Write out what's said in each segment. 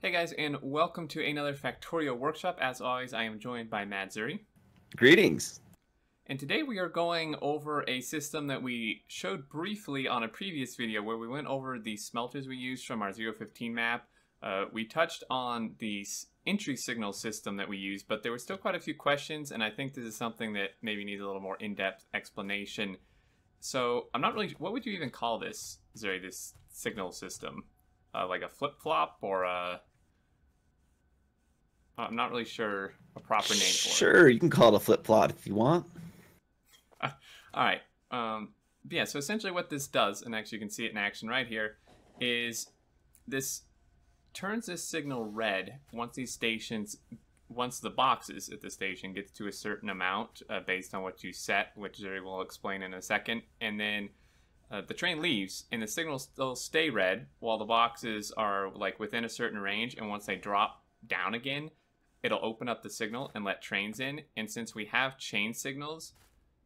Hey guys, and welcome to another Factorio workshop. As always, I am joined by Madzuri. Greetings. And today we are going over a system that we showed briefly on a previous video where we went over the smelters we used from our 015 map. Uh, we touched on the entry signal system that we used, but there were still quite a few questions, and I think this is something that maybe needs a little more in-depth explanation. So I'm not really. What would you even call this, Zuri? This signal system, uh, like a flip-flop or a I'm not really sure a proper name for it. Sure, you can call it a flip flop if you want. Uh, all right. Um, yeah, so essentially what this does, and actually you can see it in action right here, is this turns this signal red once these stations, once the boxes at the station gets to a certain amount uh, based on what you set, which Zuri will explain in a second, and then uh, the train leaves and the signals still stay red while the boxes are like within a certain range, and once they drop down again, it'll open up the signal and let trains in. And since we have chain signals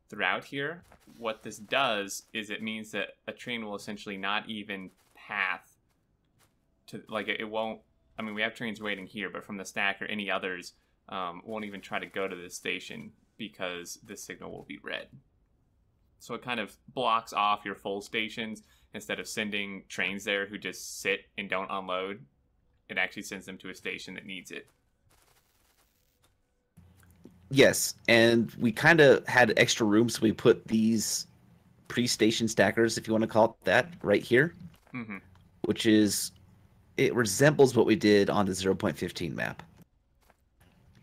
throughout here, what this does is it means that a train will essentially not even path to, like, it won't, I mean, we have trains waiting here, but from the stack or any others, um, won't even try to go to this station because the signal will be red. So it kind of blocks off your full stations instead of sending trains there who just sit and don't unload. It actually sends them to a station that needs it. Yes, and we kind of had extra room, so we put these pre-station stackers, if you want to call it that, right here, mm-hmm. which is it resembles what we did on the 0.15 map.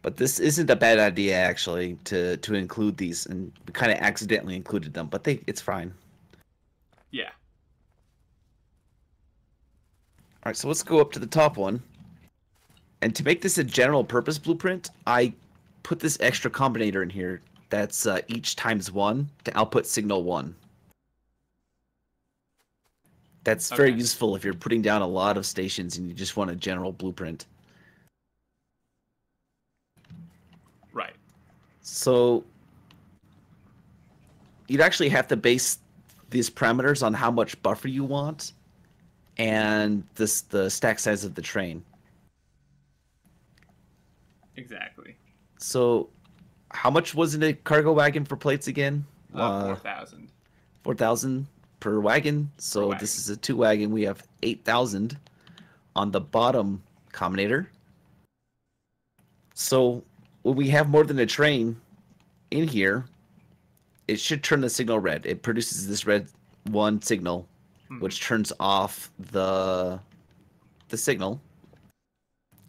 But this isn't a bad idea actually to to include these, and we kind of accidentally included them, but they it's fine. Yeah. All right, so let's go up to the top one. And to make this a general purpose blueprint, I put this extra combinator in here that's uh, each times one to output signal one. That's very useful if you're putting down a lot of stations and you just want a general blueprint. Right. So you'd actually have to base these parameters on how much buffer you want and this the stack size of the train. Exactly. So, how much was in a cargo wagon for plates again? Uh, uh, four thousand. Four thousand per wagon. So per wagon. this is a two wagon. We have eight thousand on the bottom combinator. So when we have more than a train in here, it should turn the signal red. It produces this red one signal, mm-hmm. which turns off the the signal.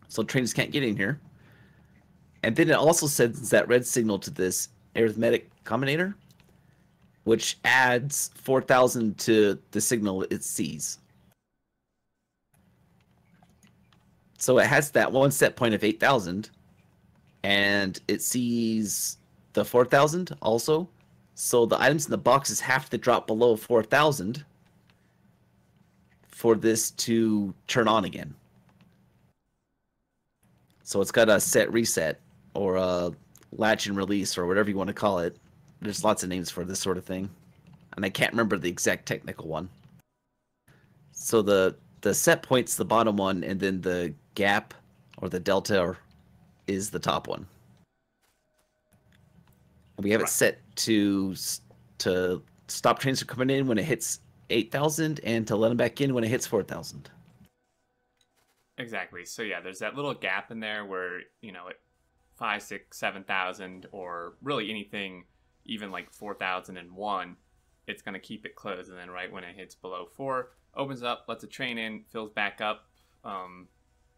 So trains can't get in here. And then it also sends that red signal to this arithmetic combinator, which adds 4,000 to the signal it sees. So it has that one set point of 8,000, and it sees the 4,000 also. So the items in the boxes have to drop below 4,000 for this to turn on again. So it's got a set reset or uh, a latch and release or whatever you want to call it. There's lots of names for this sort of thing, and I can't remember the exact technical one. So the the set point's the bottom one, and then the gap or the delta is the top one. We have it set to to stop trains from coming in when it hits eight thousand, and to let them back in when it hits four thousand. Exactly. So yeah, there's that little gap in there where you know it five, six, seven thousand, or really anything, even like four thousand and one, it's gonna keep it closed, and then right when it hits below four, opens up, lets the train in, fills back up. Um,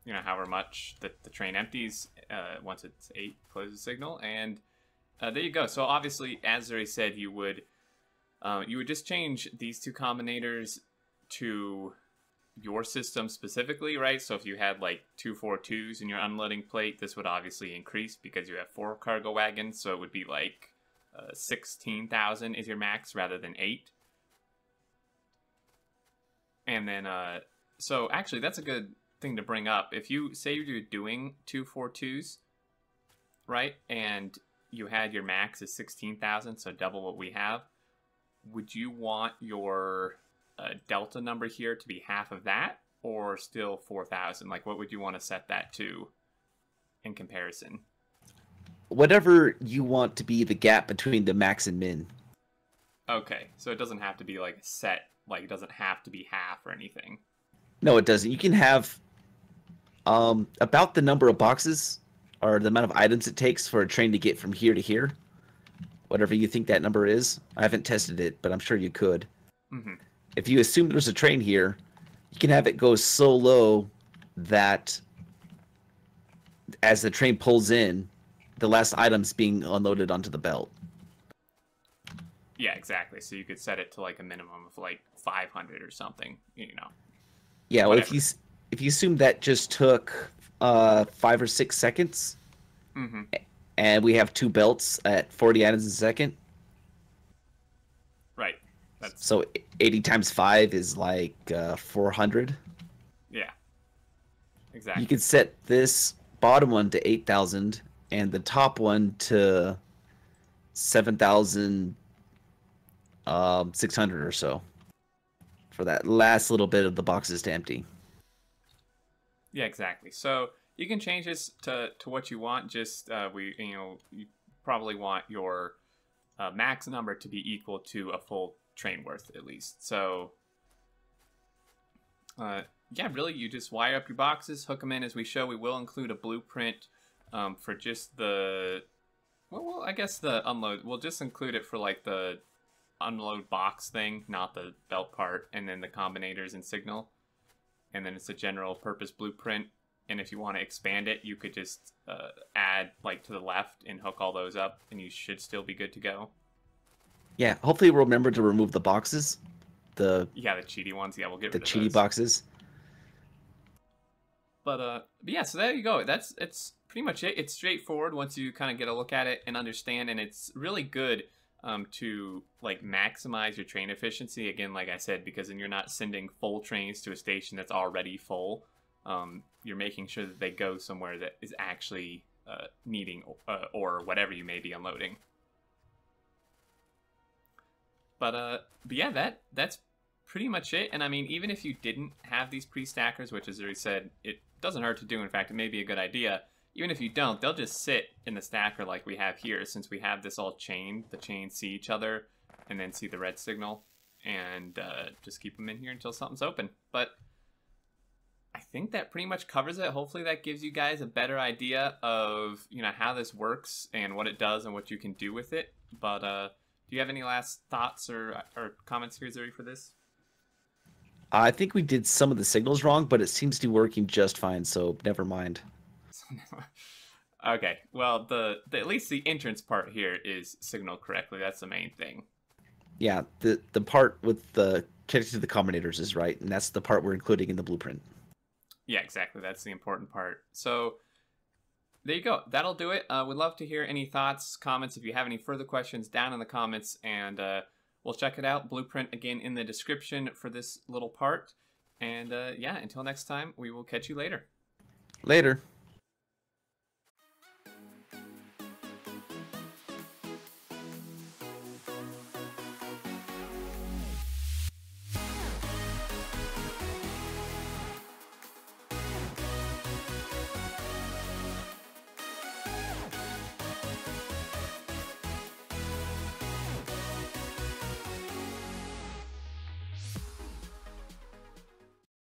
you know, however much that the train empties uh, once it's eight, closes signal, and uh, there you go. So obviously, as Zuri said, you would uh, you would just change these two combinators to your system specifically, right? So if you had like two four twos in your unloading plate, this would obviously increase because you have four cargo wagons. So it would be like uh, 16,000 is your max rather than eight. And then, uh, so actually, that's a good thing to bring up. If you say you're doing two four twos, right, and you had your max is 16,000, so double what we have, would you want your uh, delta number here to be half of that? or still 4,000? Like, what would you want to set that to in comparison? Whatever you want to be the gap between the max and min. Okay, so it doesn't have to be like set, like it doesn't have to be half or anything. No, it doesn't. You can have um, about the number of boxes or the amount of items it takes for a train to get from here to here. Whatever you think that number is. I haven't tested it, but I'm sure you could. Mm-hmm. If you assume there's a train here, you can have it go so low that as the train pulls in, the last item's being unloaded onto the belt. Yeah, exactly. So you could set it to like a minimum of like 500 or something, you know. Yeah, well, if you if you assume that just took uh, five or six seconds, mm-hmm. and we have two belts at 40 items a second. Right. That's... So 80 times five is like uh, 400. Yeah. Exactly. You could set this bottom one to 8,000 and the top one to 7,600 um, or so for that last little bit of the boxes to empty. Yeah, exactly. So you can change this to, to what you want. Just uh, we, you know, you probably want your uh, max number to be equal to a full train worth at least. So uh, yeah, really, you just wire up your boxes, hook them in as we show. We will include a blueprint um, for just the well, well, I guess the unload. We'll just include it for like the unload box thing, not the belt part, and then the combinators and signal. And then it's a general purpose blueprint. And if you want to expand it, you could just uh, add like to the left and hook all those up, and you should still be good to go. Yeah, hopefully we'll remember to remove the boxes. The yeah, the cheaty ones. Yeah, we'll get the rid of cheaty those. boxes. But uh, but yeah, so there you go. That's it's pretty much it. It's straightforward once you kind of get a look at it and understand, and it's really good um, to like maximize your train efficiency. Again, like I said, because then you're not sending full trains to a station that's already full. Um, you're making sure that they go somewhere that is actually uh, needing uh, or whatever you may be unloading. But uh, but yeah, that that's pretty much it. And I mean, even if you didn't have these pre-stackers, which as I said, it doesn't hurt to do. In fact, it may be a good idea even if you don't, they'll just sit in the stacker like we have here, since we have this all chained. The chains see each other and then see the red signal, and uh, just keep them in here until something's open. But I think that pretty much covers it. Hopefully that gives you guys a better idea of, you know, how this works and what it does and what you can do with it. But uh, do you have any last thoughts or, or comments here, Zuri, for this? I think we did some of the signals wrong, but it seems to be working just fine, so never mind. okay, well, the, the at least the entrance part here is signaled correctly. That's the main thing. Yeah, the the part with the connected to the combinators is right, and that's the part we're including in the blueprint. Yeah, exactly. That's the important part. So there you go. That'll do it. Uh, we'd love to hear any thoughts, comments. If you have any further questions, down in the comments, and uh, we'll check it out. Blueprint again in the description for this little part. And uh, yeah, until next time, we will catch you later. Later.